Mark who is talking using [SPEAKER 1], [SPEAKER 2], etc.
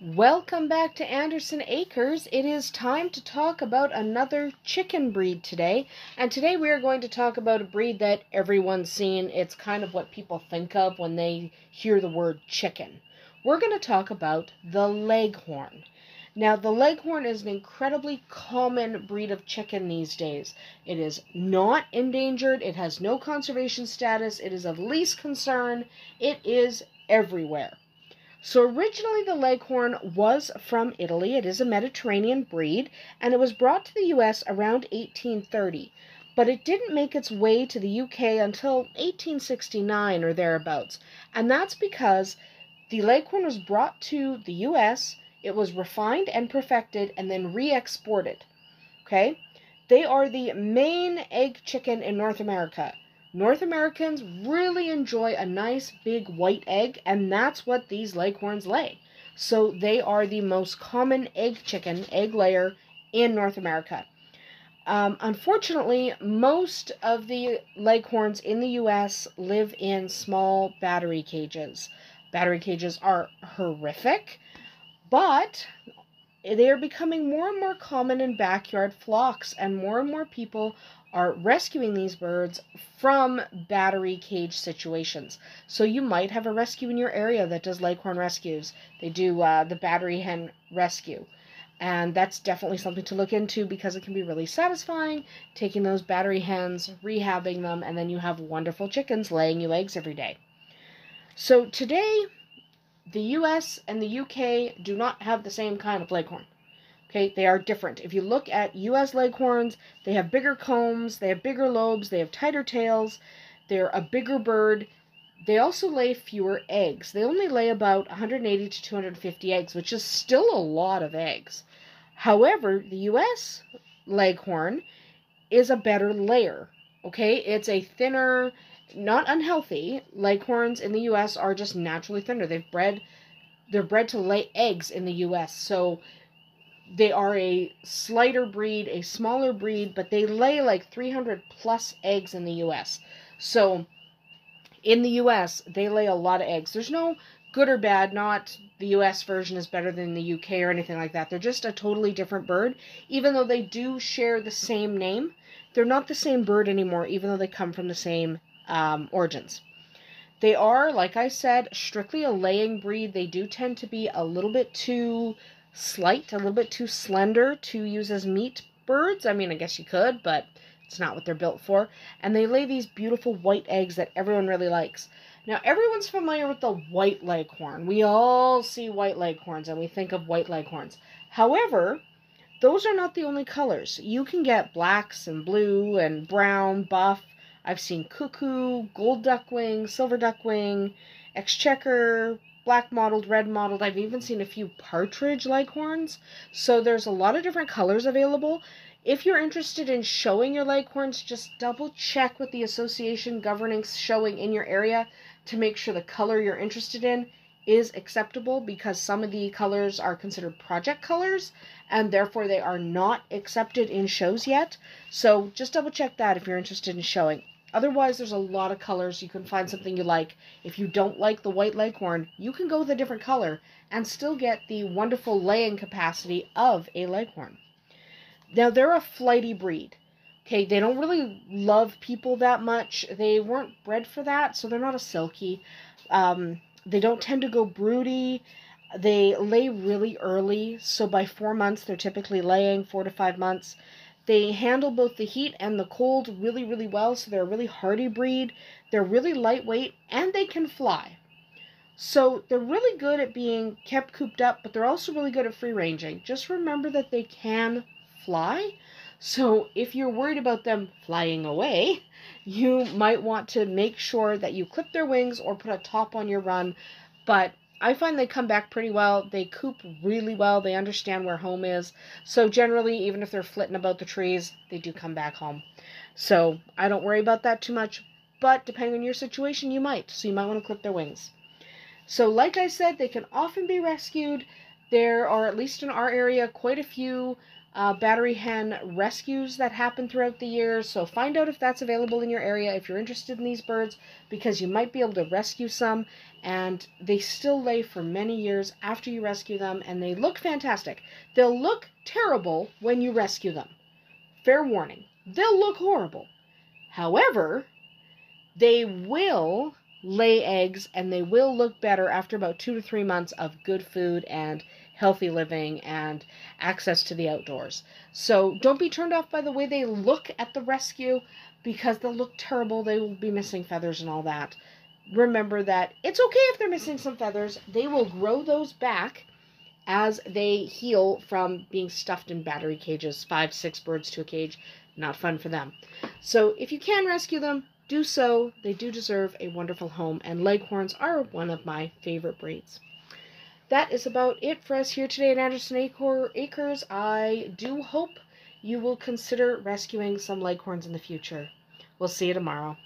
[SPEAKER 1] Welcome back to Andersen Acres. It is time to talk about another chicken breed today. And today we are going to talk about a breed that everyone's seen. It's kind of what people think of when they hear the word chicken. We're going to talk about the Leghorn. Now, the Leghorn is an incredibly common breed of chicken these days. It is not endangered, it has no conservation status, it is of least concern, it is everywhere. So originally the Leghorn was from Italy. It is a Mediterranean breed and it was brought to the US around 1830. But it didn't make its way to the UK until 1869 or thereabouts. And that's because the Leghorn was brought to the US, it was refined and perfected and then re-exported. Okay? They are the main egg chicken in North America. North Americans really enjoy a nice big white egg, and that's what these leghorns lay. So they are the most common egg chicken, egg layer in North America. Um, unfortunately, most of the leghorns in the US live in small battery cages. Battery cages are horrific, but they are becoming more and more common in backyard flocks, and more and more people are rescuing these birds from battery cage situations. So you might have a rescue in your area that does leghorn rescues. They do uh, the battery hen rescue. And that's definitely something to look into because it can be really satisfying taking those battery hens, rehabbing them, and then you have wonderful chickens laying you eggs every day. So today, the US and the UK do not have the same kind of leghorn. Okay, they are different. If you look at US leghorns, they have bigger combs, they have bigger lobes, they have tighter tails, they're a bigger bird. They also lay fewer eggs. They only lay about 180 to 250 eggs, which is still a lot of eggs. However, the US leghorn is a better layer. Okay, it's a thinner, not unhealthy. Leghorns in the US are just naturally thinner. They've bred they're bred to lay eggs in the US. So they are a slighter breed, a smaller breed, but they lay like 300 plus eggs in the US. So in the US, they lay a lot of eggs. There's no good or bad, not the US version is better than the UK or anything like that. They're just a totally different bird. Even though they do share the same name, they're not the same bird anymore, even though they come from the same um, origins. They are, like I said, strictly a laying breed. They do tend to be a little bit too slight, a little bit too slender to use as meat birds. I mean, I guess you could, but it's not what they're built for. And they lay these beautiful white eggs that everyone really likes. Now, everyone's familiar with the white leghorn. We all see white leghorns and we think of white leghorns. However, those are not the only colors. You can get blacks and blue and brown, buff. I've seen cuckoo, gold duckwing, silver duckwing, exchequer, black mottled, red mottled. I've even seen a few partridge leghorns. So there's a lot of different colors available. If you're interested in showing your leghorns, just double check with the association governing showing in your area to make sure the color you're interested in is acceptable because some of the colors are considered project colors and therefore they are not accepted in shows yet. So just double check that if you're interested in showing. Otherwise, there's a lot of colors. You can find something you like. If you don't like the white leghorn, you can go with a different color and still get the wonderful laying capacity of a leghorn. Now, they're a flighty breed. Okay, they don't really love people that much. They weren't bred for that, so they're not a Silkie. Um, they don't tend to go broody. They lay really early, so by four months, they're typically laying four to five months. They handle both the heat and the cold really, really well, so they're a really hardy breed. They're really lightweight and they can fly. So they're really good at being kept cooped up, but they're also really good at free ranging. Just remember that they can fly. So if you're worried about them flying away, you might want to make sure that you clip their wings or put a top on your run. But I find they come back pretty well. They coop really well. They understand where home is. So generally, even if they're flitting about the trees, they do come back home. So I don't worry about that too much. But depending on your situation, you might. So you might want to clip their wings. So like I said, they can often be rescued. There are, at least in our area, quite a few uh, battery hen rescues that happen throughout the year. So find out if that's available in your area if you're interested in these birds because you might be able to rescue some and they still lay for many years after you rescue them and they look fantastic. They'll look terrible when you rescue them. Fair warning. They'll look horrible. However, they will lay eggs and they will look better after about two to three months of good food and healthy living and access to the outdoors. So don't be turned off by the way they look at the rescue because they'll look terrible. They will be missing feathers and all that. Remember that it's okay if they're missing some feathers. They will grow those back as they heal from being stuffed in battery cages, five, six birds to a cage. Not fun for them. So if you can rescue them, do so. They do deserve a wonderful home, and Leghorns are one of my favorite breeds that is about it for us here today at Andersen Acres. I do hope you will consider rescuing some leghorns in the future. We'll see you tomorrow.